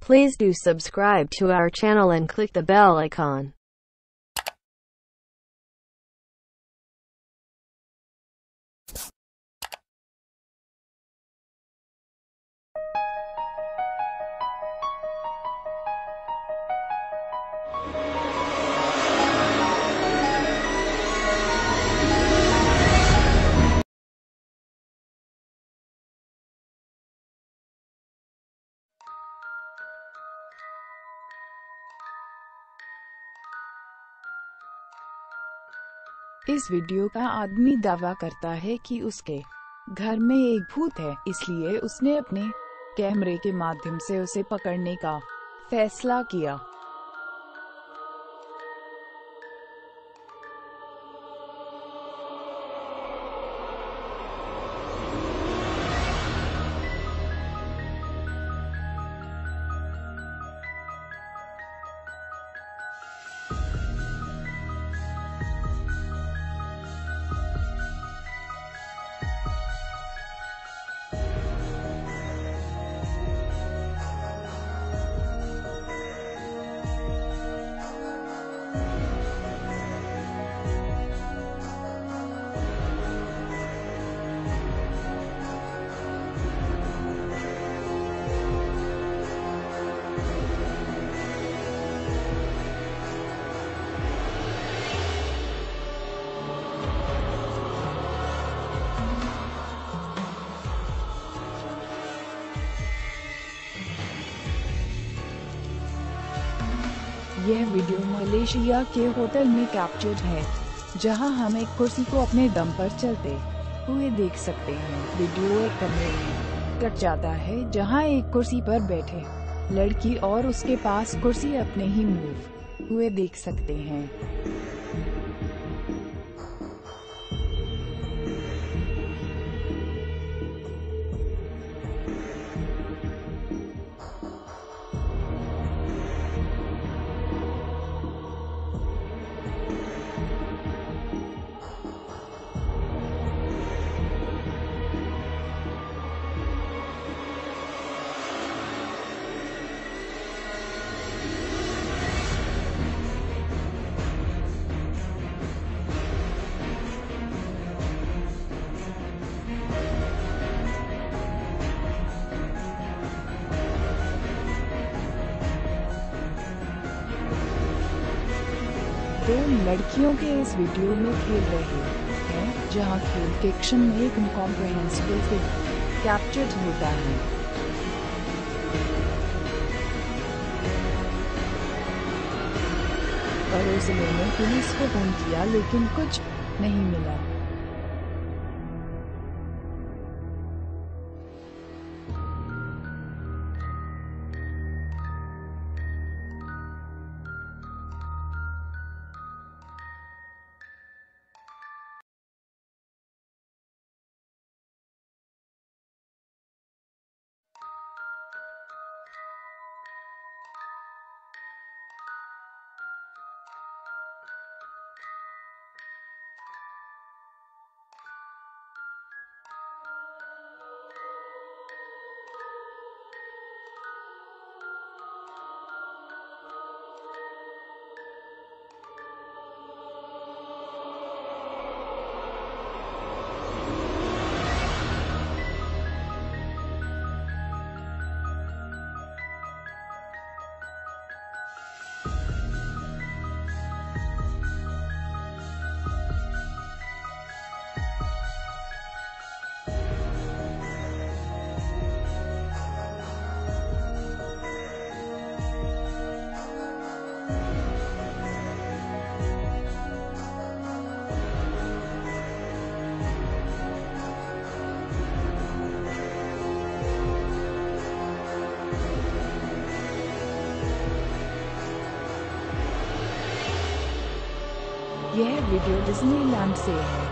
Please do subscribe to our channel and click the bell icon. इस video का आदमी दावा करता है कि उसके घर में एक भूत है, इसलिए उसने अपने कैमरे के माध्यम से उसे पकड़ने का फैसला किया। यह वीडियो मलेशिया के होटल में कैप्चर्ड है, जहाँ हम एक कुर्सी को अपने दम पर चलते हुए देख सकते हैं। वीडियो एक कमरे में कट जाता है, जहाँ एक कुर्सी पर बैठे लड़की और उसके पास कुर्सी अपने ही मूव हुए देख सकते हैं। दो लड़कियों के इस वीडियो में खेल रहे हैं, जहाँ खेल के क्षण में एक इनकॉम्प्रहेंसिबल से कैप्चर्ड होता है। और उस लेने पुलिस को फ़ोन किया, लेकिन कुछ नहीं मिला। यह वीडियो डिज्नीलैंड से है।